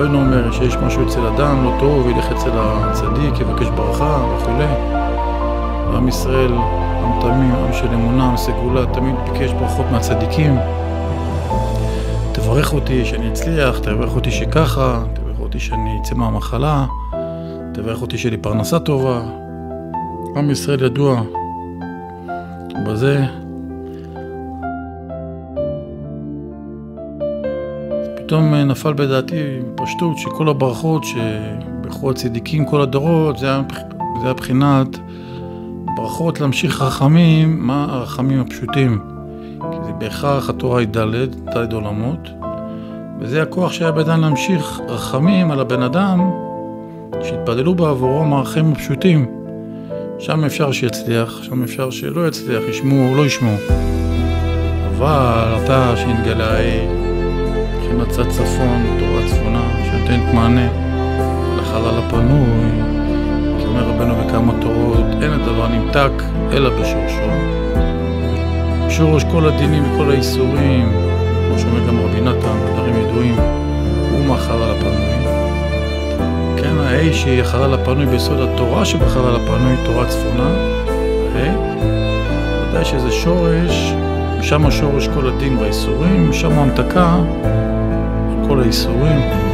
רבנו אומר שיש משהו אצל אדם לא טוב, ילך אצל הצדיק, יבקש ברכה וכולי. עם ישראל, עם תמים, עם של אמונה, עם סגולה, תמיד ביקש ברכות מהצדיקים. תברך אותי שאני אצליח, תברך אותי שככה, תברך אותי שאני אצא מהמחלה, תברך אותי שיהיה לי פרנסה טובה. עם ישראל ידוע בזה. פתאום נפל בדעתי פשטות שכל הברכות שברכו הצדיקים כל הדורות, זה היה, זה היה בחינת ברכות להמשיך רחמים, מה הרחמים הפשוטים? כי זה בהכרח התורה היא ד', ד' עולמות, וזה הכוח שהיה בידן להמשיך רחמים על הבן אדם שהתפללו בעבורו מערכים הפשוטים. שם אפשר שיצליח, שם אפשר שלא יצליח, ישמעו או לא ישמעו. אבל אתה שהתגלה מבחינת צד צפון, תורה צפונה, שנותנת מענה לחלל הפנוי, כי אומר רבנו בכמה תורות, אין הדבר נמתק אלא בשורשו. שורש כל הדינים וכל האיסורים, כמו שאומר גם רבי נתן, דברים ידועים, הוא מהחלל הפנוי. כן, הה' שהיא החלל הפנוי ביסוד התורה שבחלל הפנוי, תורה צפונה, ה', ודאי שזה שורש, משם השורש כל הדין והאיסורים, משם ההמתקה כל האיסורים.